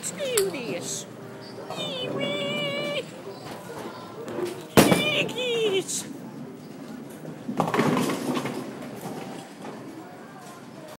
Let's do this. Wee wee. Piggies.